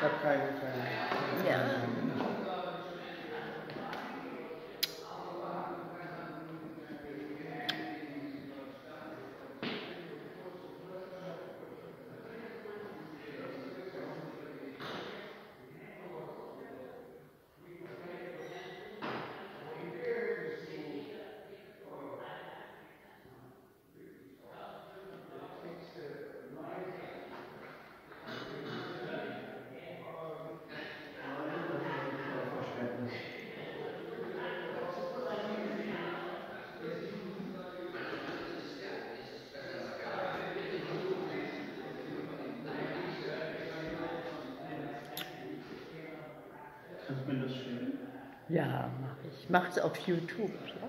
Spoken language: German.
打开，打开。Kannst du mir das schicken? Ja, mach ich. Mach's auf YouTube, ja?